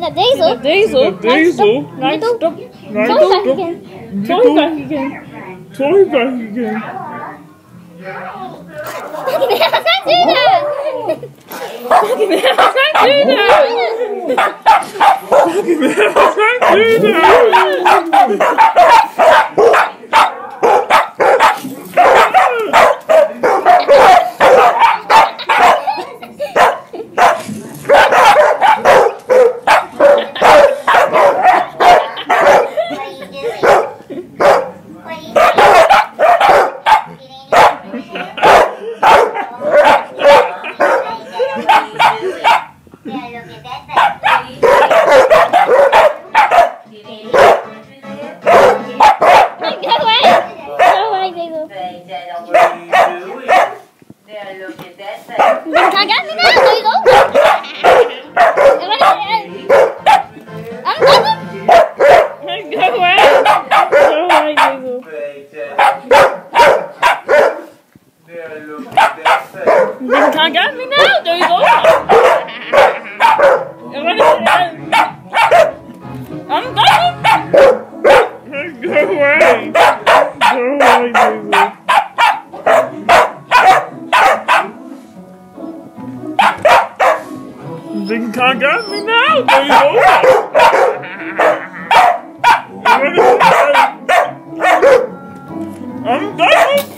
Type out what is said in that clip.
Wieder deze. Deze. Deze. Nee, stop. Nee, Sorry, stop. back again. Sorry, back again. Sorry, back again. Never can do that. Never can do that. Never can do that. Go away. Go away, Diesel. You can't get me now. I'm coming. Go away. Go away, Diesel. You can't get me now, Diesel. I'm coming. You can't get me now. I'm coming.